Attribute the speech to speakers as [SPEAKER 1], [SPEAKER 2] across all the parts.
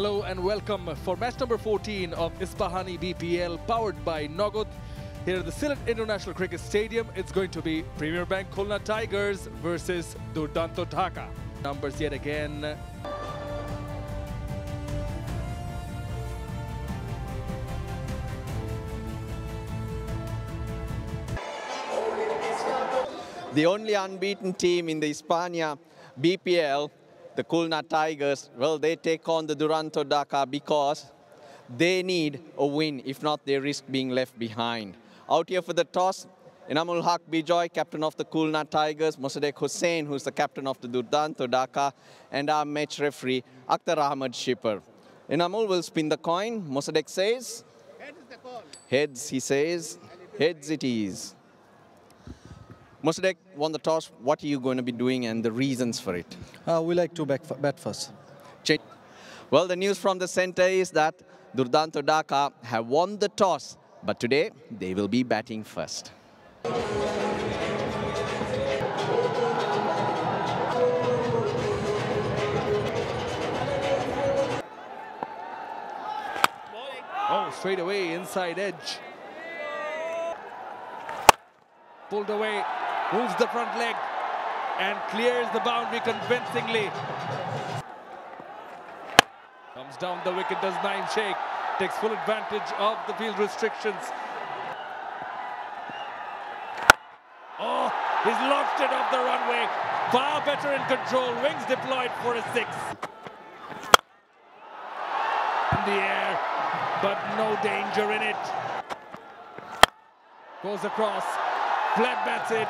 [SPEAKER 1] Hello and welcome for match number 14 of Ispahani BPL powered by Nagad. Here at the Sylhet International Cricket Stadium, it's going to be Premier Bank Khulna Tigers versus Durdanto Dhaka. Numbers yet again.
[SPEAKER 2] The only unbeaten team in the Ispahani BPL, the Khulna Tigers, well, they take on the Durdanto Dhaka because they need a win. If not, they risk being left behind. Out here for the toss, Anamul Haq Bijoy, captain of the Khulna Tigers, Mosaddek Hussain, who's the captain of the Durdanto Dhaka, and our match referee, Akhtar Ahmad Shipper. Anamul will spin the coin. Mosaddek says, Heads, he says. Heads it is. Mosaddek won the toss. What are you going to be doing and the reasons for it?
[SPEAKER 3] Uh, we like to back bat first.
[SPEAKER 2] Change. Well, the news from the center is that Durdanto Dhaka have won the toss, but today they will be batting first.
[SPEAKER 1] Oh, straight away, inside edge. Pulled away, moves the front leg and clears the boundary convincingly. Comes down the wicket, does Naim Sheikh, takes full advantage of the field restrictions. Oh, he's launched it off the runway. Far better in control, wings deployed for a six. In the air, but no danger in it. Goes across, flat bats it.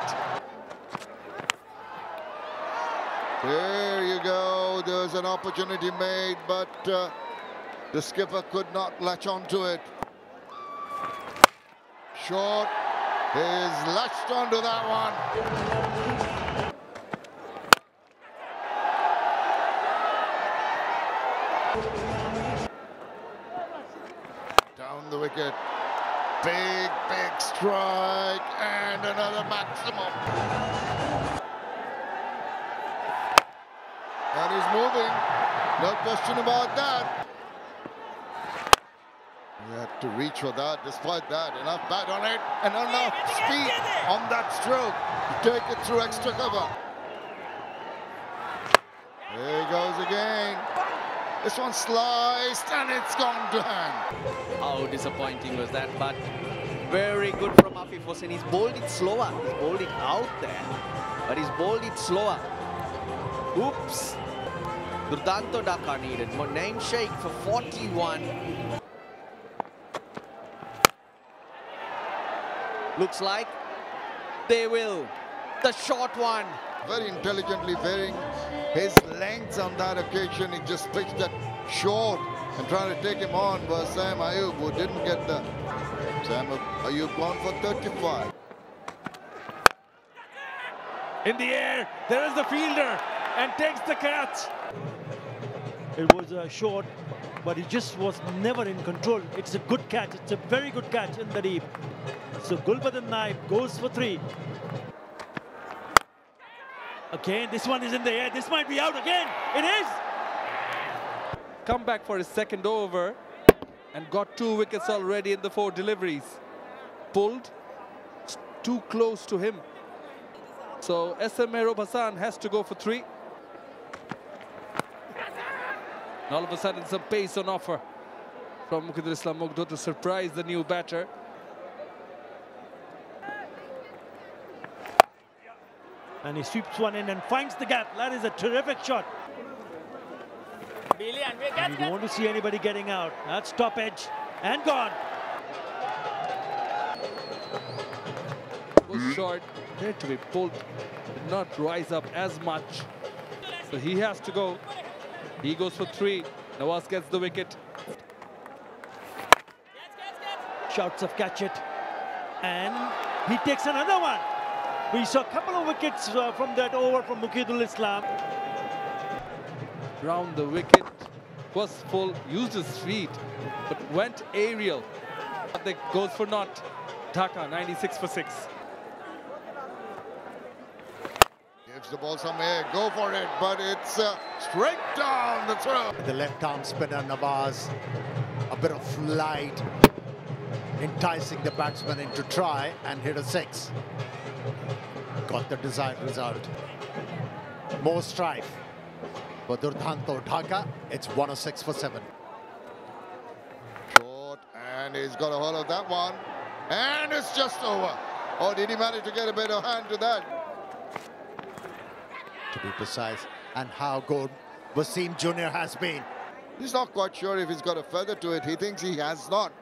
[SPEAKER 4] There you go. There's an opportunity made, but uh, the skipper could not latch onto it. Short is latched onto that one. Down the wicket. Big, big strike and another maximum. And he's moving. No question about that. He had to reach for that. Despite that, enough bat on it and enough speed on that stroke to take it through extra cover. There he goes again. This one sliced and it's gone hand.
[SPEAKER 2] How disappointing was that? But very good from Afif Hussain. He's bowled it slower. He's bowled it out there, but he's bowled it slower. Oops. Durdanto Dhaka needed. Naim Sheikh for 41. Looks like they will. The short one.
[SPEAKER 4] Very intelligently varying his lengths on that occasion. He just pitched that short and trying to take him on was Saim Ayub who didn't get the Saim Ayub gone for 35.
[SPEAKER 1] In the air, there is the fielder and takes the catch.
[SPEAKER 3] It was a short, but he just was never in control. It's a good catch. It's a very good catch in the deep. So Gulbadin Naib goes for three. Again, this one is in the air. This might be out again. It is.
[SPEAKER 1] Come back for his second over and got two wickets already in the four deliveries. Pulled too close to him. So SM Hassan has to go for three. And all of a sudden some pace on offer from Mukhidul Islam Mugdo to surprise the new batter.
[SPEAKER 3] And he sweeps one in and finds the gap. That is a terrific shot. And you don't want to see anybody getting out. That's top edge and gone.
[SPEAKER 1] was short, had to be pulled, did not rise up as much. So he has to go. He goes for three. Nawaz gets the wicket.
[SPEAKER 3] Shouts of catch it. And he takes another one. We saw a couple of wickets uh, from that over from Mukhidul Islam.
[SPEAKER 1] Round the wicket, was full, used his feet, but went aerial. That goes for not. Dhaka, 96 for 6.
[SPEAKER 4] Gives the ball some air, go for it, but it's uh, straight down the throat.
[SPEAKER 5] The left arm spinner Nawaz, a bit of flight, enticing the batsman into try and hit a six. Got the desired result. More strife for Durdanto Dhaka. It's 106 for 7.
[SPEAKER 4] Short, and he's got a hold of that one. And it's just over. Oh, did he manage to get a better hand to that?
[SPEAKER 5] To be precise, and how good Wasim Jr. has been.
[SPEAKER 4] He's not quite sure if he's got a feather to it. He thinks he has not.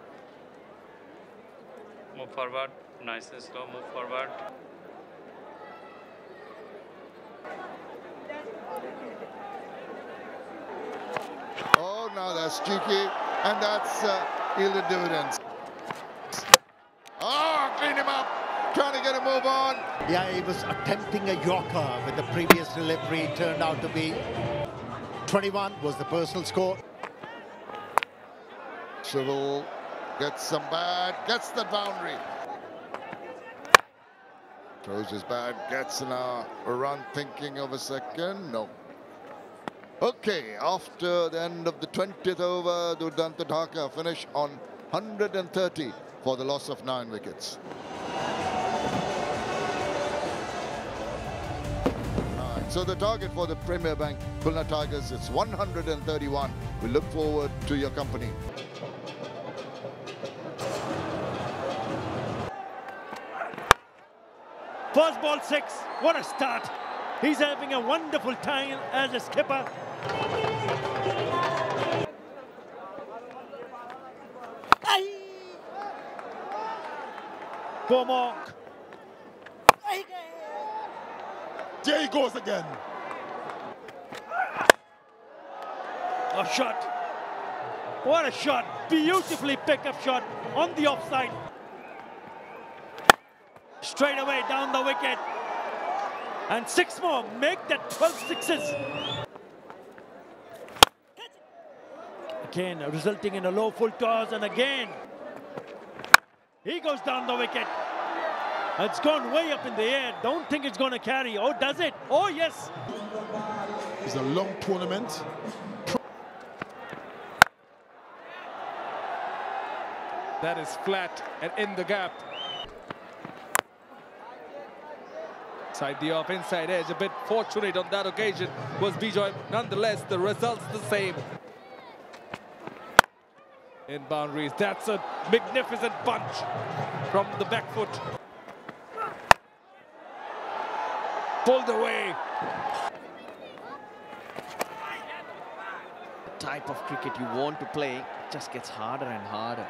[SPEAKER 6] Move forward. Nice and slow. Move forward.
[SPEAKER 4] Oh, now that's cheeky, and that's uh, yielded dividends. Oh, clean him up, trying to get a move on.
[SPEAKER 5] Yeah, he was attempting a Yorker with the previous delivery. It turned out to be 21 was the personal score.
[SPEAKER 4] Civil gets some bad, gets the boundary. Throws his bat, gets now a run, thinking of a second. No. Okay, after the end of the 20th over, Durdanto Dhaka finish on 130 for the loss of nine wickets. So the target for the Premier Bank Khulna Tigers is 131. We look forward to your company.
[SPEAKER 3] First ball six. What a start. He's having a wonderful time as a skipper. More.
[SPEAKER 7] There he goes again.
[SPEAKER 3] A shot. What a shot. Beautifully pick up shot on the offside. Straight away down the wicket. And six more. Make that 12 sixes. Again, resulting in a low full toss. And again, he goes down the wicket. It's gone way up in the air. Don't think it's going to carry. Oh, does it? Oh, yes.
[SPEAKER 7] It's a long tournament.
[SPEAKER 1] That is flat and in the gap. Side the off, inside edge, a bit fortunate on that occasion was Bijoy. Nonetheless, the result's the same. In boundaries, that's a magnificent punch from the back foot. Pulled away.
[SPEAKER 2] The type of cricket you want to play just gets harder and harder.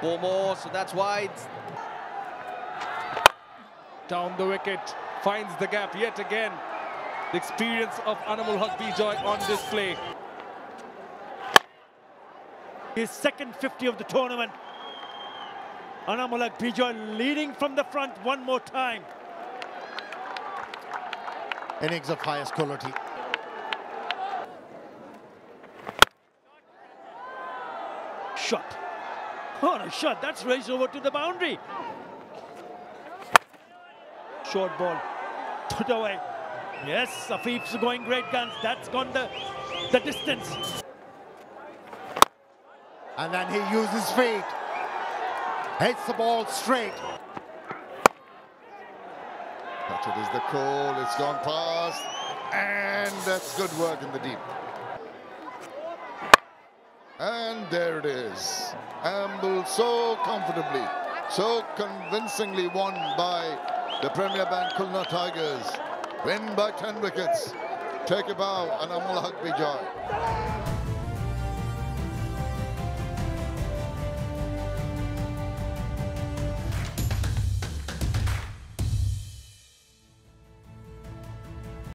[SPEAKER 2] Four more, so that's wide.
[SPEAKER 1] Down the wicket, finds the gap yet again. The experience of Anamul Haq Bijoy on display.
[SPEAKER 3] His second 50 of the tournament. Anamul Haq Bijoy leading from the front one more time.
[SPEAKER 5] Innings of highest quality.
[SPEAKER 3] Shot. What a shot. That's raised over to the boundary. Short ball. Put away. Yes, Safif's going great guns. That's gone the, the distance.
[SPEAKER 5] And then he uses feet. Hits the ball straight.
[SPEAKER 4] But it is the call, it's gone past, and that's good work in the deep. And there it is. Amble so comfortably, so convincingly won by the Premier Bank Khulna Tigers. Win by 10 wickets. Take a bow Anamul Haq Bijoy.